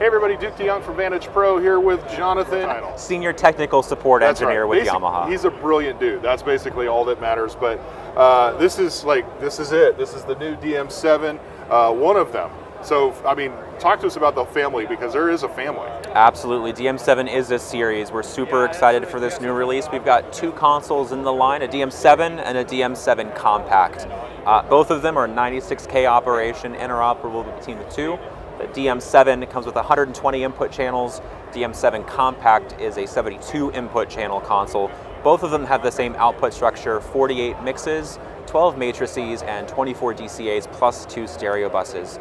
Hey everybody, Duke DeYoung from Vantage Pro here with Jonathan. Senior Technical Support That's Engineer right. with Basic- Yamaha. He's a brilliant dude. That's basically all that matters. But uh, this is like, this is it. This is the new DM7, uh, one of them. So, I mean, talk to us about the family because there is a family. Absolutely. DM7 is a series. We're super excited for this new release. We've got two consoles in the line, a DM7 and a DM7 Compact. Uh, both of them are 96K operation, interoperable between the two. The DM7 comes with 120 input channels. DM7 Compact is a 72 input channel console. Both of them have the same output structure, 48 mixes, 12 matrices, and 24 DCAs plus two stereo buses.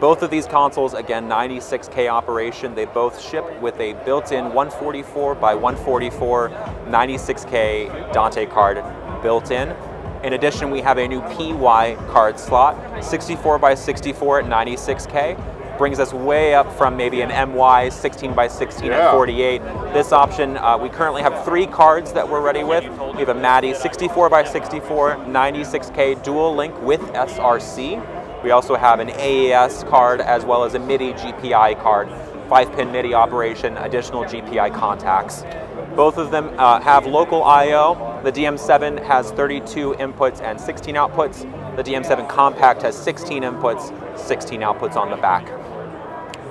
Both of these consoles, again, 96K operation. They both ship with a built-in 144 by 144 96K Dante card built in. In addition, we have a new PY card slot, 64 by 64 at 96K. Brings us way up from maybe an MY 16 by 16 Yeah. at 48. This option, uh, we currently have three cards that we're ready with. We have a MADI 64 by 64 96K dual link with SRC. We also have an AES card as well as a MIDI GPI card, five pin MIDI operation, additional GPI contacts. Both of them uh, have local I/O. The DM7 has 32 inputs and 16 outputs. The DM7 Compact has 16 inputs, 16 outputs on the back.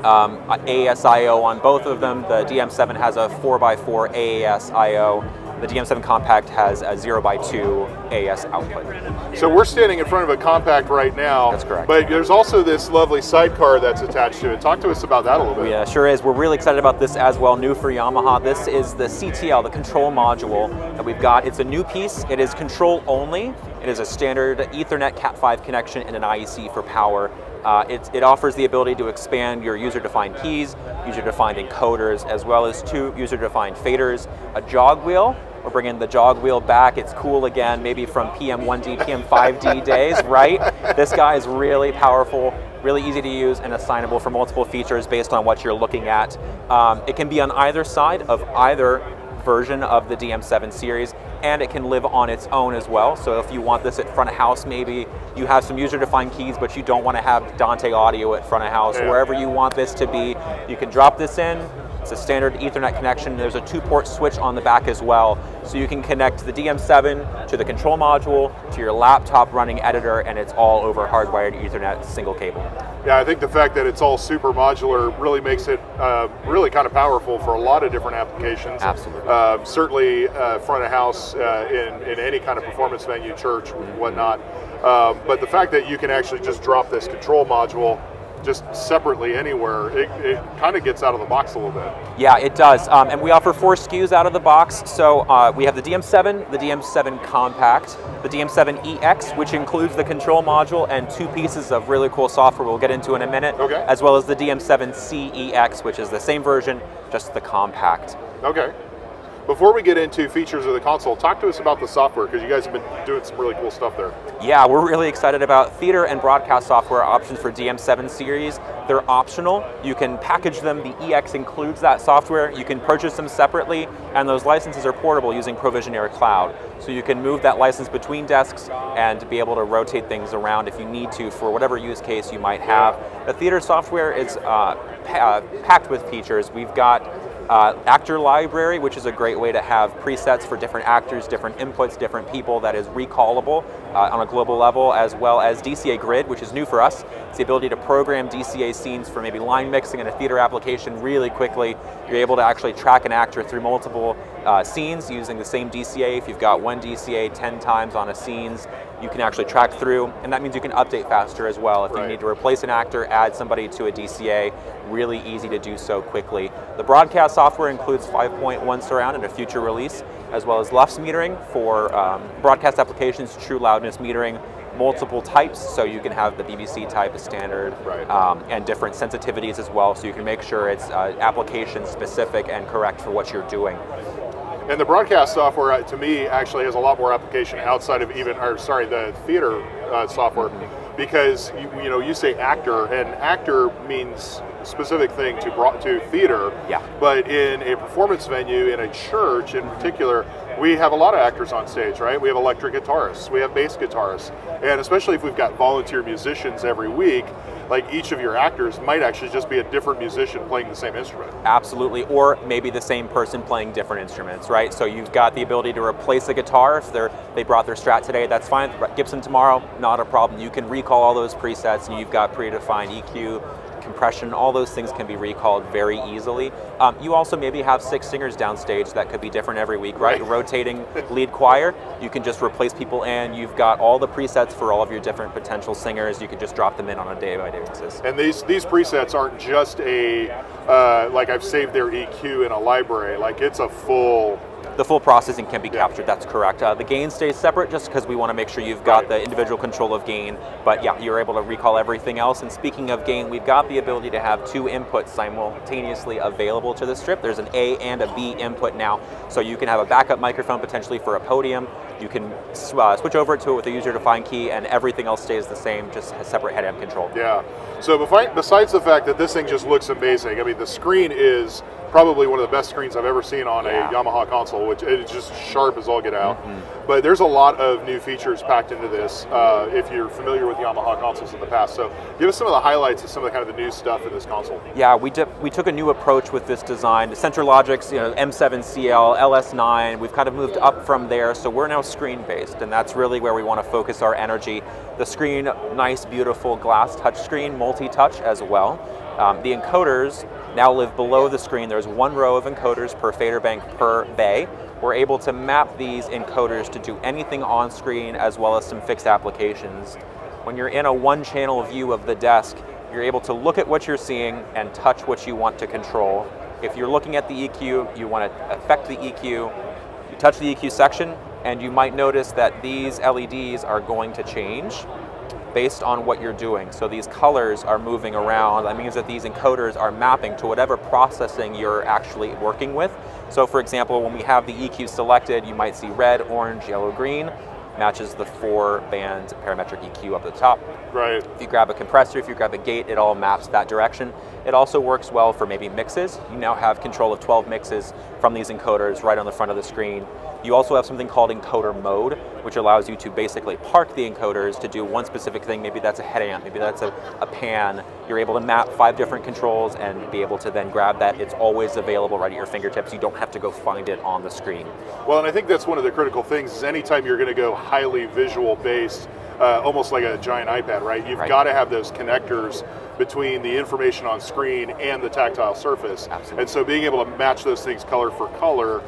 Um, AES I/O on both of them. The DM7 has a 4x4 AES I/O. The DM7 Compact has a 0x2 AES output. So we're standing in front of a compact right now. That's correct. But there's also this lovely sidecar that's attached to it. Talk to us about that a little bit. Yeah, sure is. We're really excited about this as well, new for Yamaha. This is the CTL, the control module that we've got. It's a new piece. It is control only. It is a standard Ethernet Cat5 connection and an IEC for power. Uh, it, it offers the ability to expand your user-defined keys, user-defined encoders, as well as two user-defined faders, a jog wheel. We're bringing the jog wheel back. It's cool again, maybe from PM1D, PM5D days, right? This guy is really powerful, really easy to use, and assignable for multiple features based on what you're looking at. Um, it can be on either side of either version of the DM7 series, and it can live on its own as well. So if you want this at front of house, maybe you have some user-defined keys, but you don't want to have Dante audio at front of house. Yeah. Wherever you want this to be, you can drop this in. It's a standard Ethernet connection. There's a two-port switch on the back as well, so you can connect the DM7 to the control module, to your laptop running editor, and it's all over hardwired Ethernet single cable. Yeah, I think the fact that it's all super modular really makes it uh, really kind of powerful for a lot of different applications. Absolutely. Uh, certainly uh, front of house uh, in, in any kind of performance venue, church, whatnot. Um, but the fact that you can actually just drop this control module just separately anywhere, it, it kind of gets out of the box a little bit. Yeah, it does. Um, and we offer four SKUs out of the box. So uh, we have the DM7, the DM7 Compact, the DM7 EX, which includes the control module and two pieces of really cool software we'll get into in a minute, Okay. as well as the DM7 CEX, which is the same version, just the Compact. Okay. Before we get into features of the console, talk to us about the software because you guys have been doing some really cool stuff there. Yeah, we're really excited about theater and broadcast software options for DM7 series. They're optional. You can package them. The EX includes that software. You can purchase them separately, and those licenses are portable using ProVisionaire Cloud. So you can move that license between desks and be able to rotate things around if you need to for whatever use case you might have. The theater software is uh, pa- uh, packed with features. We've got uh, actor library, which is a great way to have presets for different actors, different inputs, different people that is recallable uh, on a global level, as well as DCA Grid, which is new for us. It's the ability to program DCA scenes for maybe line mixing in a theater application really quickly. You're able to actually track an actor through multiple uh, scenes using the same DCA. If you've got one DCA 10 times on a scenes, you can actually track through, and that means you can update faster as well. If Right. you need to replace an actor, add somebody to a DCA, really easy to do so quickly. The broadcast software includes 5.1 surround and a future release, as well as LUFS metering for um, broadcast applications, true loudness metering, multiple types, so you can have the BBC type as standard, Right. um, and different sensitivities as well, so you can make sure it's uh, application specific and correct for what you're doing. And the broadcast software, uh, to me, actually has a lot more application outside of even, or sorry, the theater uh, software, because you, you know you say actor, and actor means specific thing to broad, to theater. Yeah. But in a performance venue, in a church in particular, we have a lot of actors on stage, right? We have electric guitarists, we have bass guitarists, and especially if we've got volunteer musicians every week, like each of your actors might actually just be a different musician playing the same instrument. Absolutely, or maybe the same person playing different instruments, right? So you've got the ability to replace a guitar if they're they brought their Strat today, that's fine. Gibson tomorrow, not a problem. You can recall all those presets, and you've got predefined EQ, compression, all those things can be recalled very easily. Um, you also maybe have six singers downstage that could be different every week, right? right. Rotating lead choir, you can just replace people in. You've got all the presets for all of your different potential singers. You can just drop them in on a day-by-day basis. And these these presets aren't just a uh, like I've saved their EQ in a library. Like it's a full the full processing can be captured, that's correct. Uh, the gain stays separate just because we want to make sure you've got the individual control of gain, but yeah, you're able to recall everything else. And speaking of gain, we've got the ability to have two inputs simultaneously available to the strip. There's an A and a B input now, so you can have a backup microphone potentially for a podium. You can uh, switch over to it with a user-defined key and everything else stays the same, just a separate head amp control. Yeah, so besides the fact that this thing just looks amazing, I mean, the screen is probably one of the best screens I've ever seen on yeah. a Yamaha console, which is just sharp as all get out. Mm-hmm. But there's a lot of new features packed into this uh, if you're familiar with Yamaha consoles in the past. So give us some of the highlights of some of the kind of the new stuff in this console. Yeah, we we took a new approach with this design. Centralogic's you know, M7CL, LS9, we've kind of moved up from there, so we're now screen based, and that's really where we want to focus our energy. The screen, nice, beautiful glass touchscreen, multi-touch as well. Um, the encoders now live below the screen. There's one row of encoders per fader bank per bay. We're able to map these encoders to do anything on screen as well as some fixed applications. When you're in a one channel view of the desk, you're able to look at what you're seeing and touch what you want to control. If you're looking at the EQ, you want to affect the EQ, you touch the EQ section, and you might notice that these LEDs are going to change based on what you're doing. So these colors are moving around. That means that these encoders are mapping to whatever processing you're actually working with. So for example, when we have the EQ selected, you might see red, orange, yellow, green matches the four band parametric EQ up at the top. Right. If you grab a compressor, if you grab a gate, it all maps that direction. It also works well for maybe mixes. You now have control of 12 mixes from these encoders right on the front of the screen. You also have something called encoder mode, which allows you to basically park the encoders to do one specific thing. Maybe that's a head amp, maybe that's a, a pan. You're able to map five different controls and be able to then grab that. It's always available right at your fingertips. You don't have to go find it on the screen. Well, and I think that's one of the critical things is anytime you're going to go highly visual based, uh, almost like a giant iPad, right? You've right. got to have those connectors between the information on screen and the tactile surface. Absolutely. And so being able to match those things color for color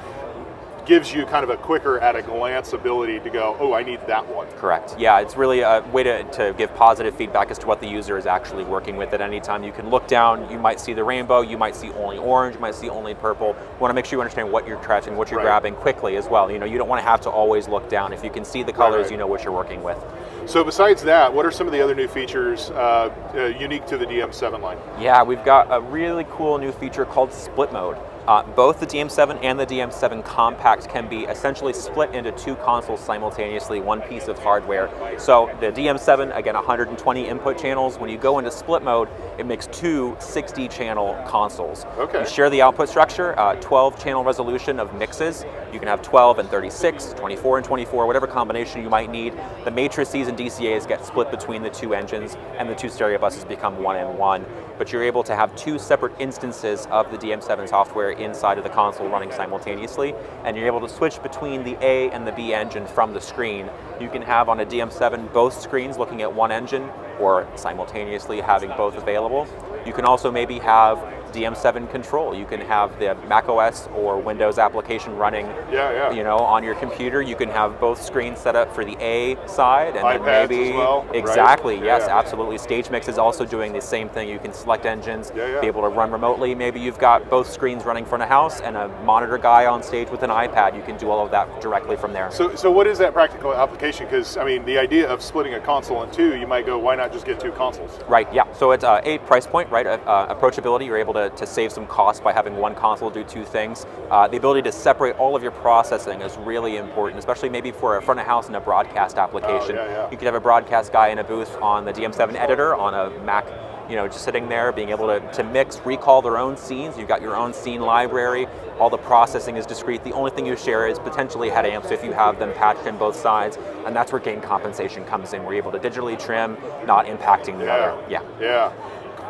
gives you kind of a quicker at a glance ability to go, oh, I need that one. Correct. Yeah, it's really a way to, to give positive feedback as to what the user is actually working with at any time. You can look down, you might see the rainbow, you might see only orange, you might see only purple. You want to make sure you understand what you're tracking, what you're right. grabbing quickly as well. You know, you don't want to have to always look down. If you can see the colors, right. you know what you're working with. So besides that, what are some of the other new features uh, uh, unique to the DM7 line? Yeah, we've got a really cool new feature called split mode. Uh, both the DM7 and the DM7 Compact can be essentially split into two consoles simultaneously, one piece of hardware. So the DM7, again, 120 input channels. When you go into split mode, it makes two 60 channel consoles. Okay. You share the output structure, uh, 12 channel resolution of mixes. You can have 12 and 36, 24 and 24, whatever combination you might need. The matrices and DCAs get split between the two engines, and the two stereo buses become one and one. But you're able to have two separate instances of the DM7 software inside of the console running simultaneously, and you're able to switch between the A and the B engine from the screen. You can have on a DM7 both screens looking at one engine, or simultaneously having both available. You can also maybe have DM7 control. You can have the Mac OS or Windows application running yeah, yeah. you know, on your computer. You can have both screens set up for the A side and iPads then maybe well, exactly, right? yes, yeah. absolutely. StageMix is also doing the same thing. You can select engines, be able to run remotely. Maybe you've got both screens running front of house and a monitor guy on stage with an iPad. You can do all of that directly from there. So, so what is that practical application? Because I mean, the idea of splitting a console in two, you might go, why not just get two consoles? Right. Yeah. So it's uh, a price point, right? Uh, approachability. You're able to, to save some cost by having one console do two things. Uh, the ability to separate all of your processing is really important, especially maybe for a front of house and a broadcast application. Oh, yeah, yeah. You could have a broadcast guy in a booth on the DM7 editor on a Mac you know, just sitting there, being able to, to mix, recall their own scenes. You've got your own scene library. All the processing is discrete. The only thing you share is potentially head amps if you have them patched in both sides, and that's where gain compensation comes in. We're able to digitally trim, not impacting the Yeah. other. Yeah. Yeah.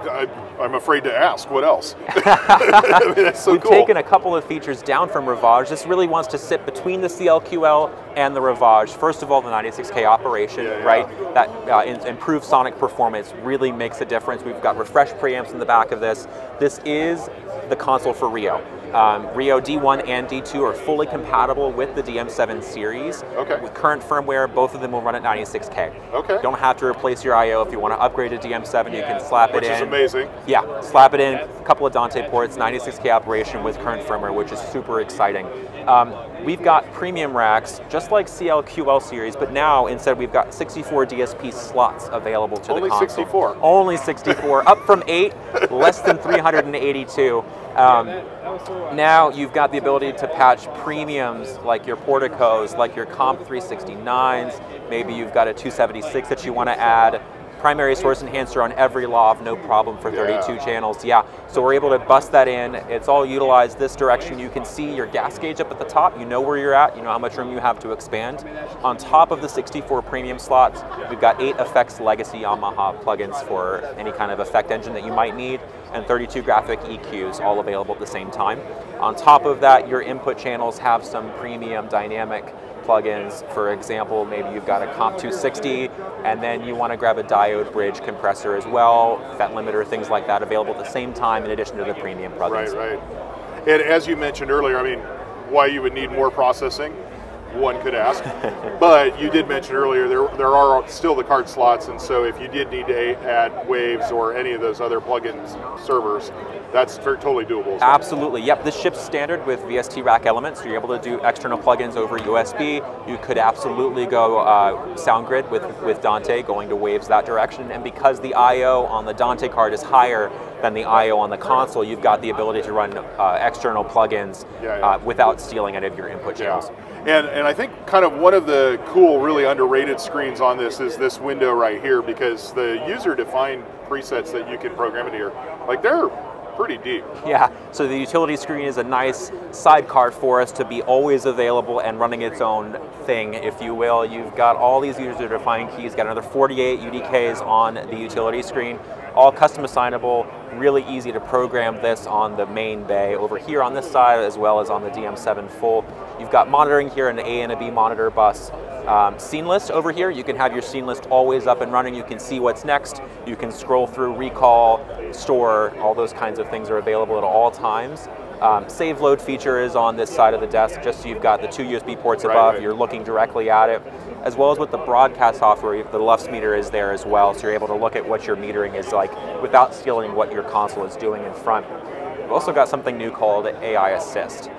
I, I'm afraid to ask. What else? I mean, so We've cool. taken a couple of features down from Rivage. This really wants to sit between the CLQL and the Rivage. First of all, the 96K operation, Yeah, yeah. right? That uh, in- improved sonic performance really makes a difference. We've got refreshed preamps in the back of this. This is the console for Rio. Um, Rio D1 and D2 are fully compatible with the DM7 series. Okay. With current firmware, both of them will run at 96K. Okay. You don't have to replace your I/O if you want to upgrade to DM7. You can slap Which it in. Amazing. Yeah, slap it in, a couple of Dante ports, 96K operation with current firmware, which is super exciting. Um, we've got premium racks, just like CLQL series, but now instead we've got 64 DSP slots available to Only the console. 64? Only 64, up from eight, less than 382. Um, now you've got the ability to patch premiums like your Porticos, like your Comp 369s. Maybe you've got a 276 that you want to add. Primary source enhancer on every lav, no problem for 32 Yeah. channels. Yeah, so we're able to bust that in. It's all utilized this direction. You can see your gas gauge up at the top. You know where you're at. You know how much room you have to expand. On top of the 64 premium slots, we've got eight Effects Legacy Yamaha plugins for any kind of effect engine that you might need, and 32 graphic EQs, all available at the same time. On top of that, your input channels have some premium dynamic plugins. For example, maybe you've got a Comp 260 and then you want to grab a diode bridge compressor as well, FET limiter, things like that available at the same time in addition to the premium plugins. Right, right. And as you mentioned earlier, I mean, why you would need more processing, one could ask. but you did mention earlier there there are still the card slots, and so if you did need to add Waves or any of those other plugins servers, that's very, totally doable. well. Absolutely. Yep. This ships standard with VST rack elements, so you're able to do external plugins over USB. You could absolutely go uh, SoundGrid with with Dante, going to Waves that direction. And because the I/O on the Dante card is higher than the I/O on the console, you've got the ability to run uh, external plugins Yeah, yeah. Uh, without stealing any of your input channels. And, and I think kind of one of the cool, really underrated screens on this is this window right here because the user-defined presets that you can program into here, like they're pretty deep. Yeah, so the utility screen is a nice sidecar for us to be always available and running its own thing, if you will. You've got all these user-defined keys, got another 48 UDKs on the utility screen, all custom assignable, really easy to program this on the main bay over here on this side as well as on the DM7 full. You've got monitoring here, an A and a B monitor bus. Um, scene list over here, you can have your scene list always up and running. You can see what's next. You can scroll through, recall, store, all those kinds of things are available at all times. Um, save load feature is on this side of the desk, just so you've got the two USB ports Right, above, right. you're looking directly at it, as well as with the broadcast software, the LUFS meter is there as well, so you're able to look at what your metering is like without stealing what your console is doing in front. We've also got something new called AI Assist.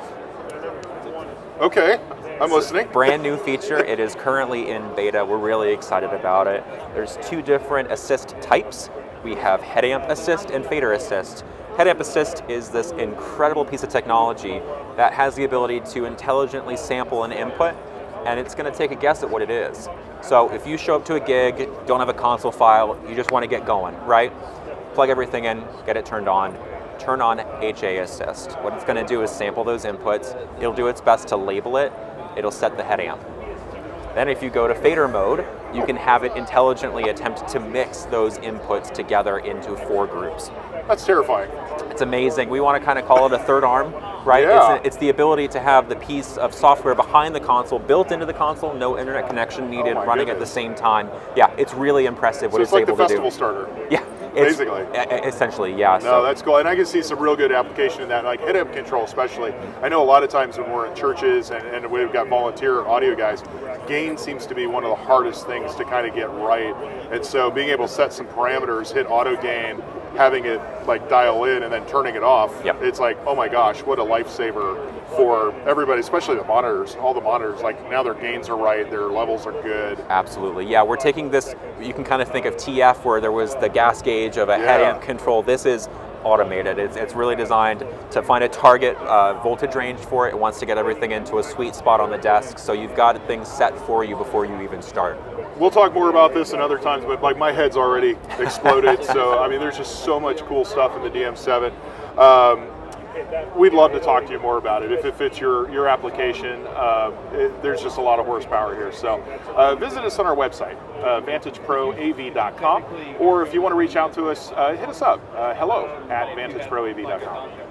Okay, I'm listening. brand new feature. It is currently in beta. We're really excited about it. There's two different assist types. We have head amp assist and fader assist. Head amp assist is this incredible piece of technology that has the ability to intelligently sample an input and it's going to take a guess at what it is. So if you show up to a gig, don't have a console file, you just want to get going, right? Plug everything in, get it turned on, turn on HA Assist. What it's going to do is sample those inputs. It'll do its best to label it. It'll set the head amp. Then if you go to fader mode, you can have it intelligently attempt to mix those inputs together into four groups. That's terrifying. It's amazing. We want to kind of call it a third arm, right? Yeah. It's, it's the ability to have the piece of software behind the console built into the console, no internet connection needed, Oh running at the same time. Yeah, it's really impressive what So it's, it's like the able to festival do. starter. Yeah, it's, Basically. essentially, yeah. No, so that's cool, and I can see some real good application in that, like head amp control, especially. I know a lot of times when we're in churches and, and we've got volunteer audio guys, gain seems to be one of the hardest things to kind of get right. And so being able to set some parameters, hit auto gain, having it like dial in and then turning it off, Yep. it's like, oh my gosh, what a lifesaver for everybody, especially the monitors. All the monitors, like now their gains are right, their levels are good. Absolutely, yeah. We're taking this. You can kind of think of TF, where there was the gas gauge of a head amp control. This is automated. It's, it's really designed to find a target uh, voltage range for it. It wants to get everything into a sweet spot on the desk, so you've got things set for you before you even start. We'll talk more about this in other times, but like my head's already exploded. so I mean, there's just so much cool stuff in the DM7. Um, we'd love to talk to you more about it if it fits your your application. Uh, it, there's just a lot of horsepower here. So uh, visit us on our website, uh, VantageProAV.com, or if you want to reach out to us, uh, hit us up. Uh, hello at VantageProAV.com.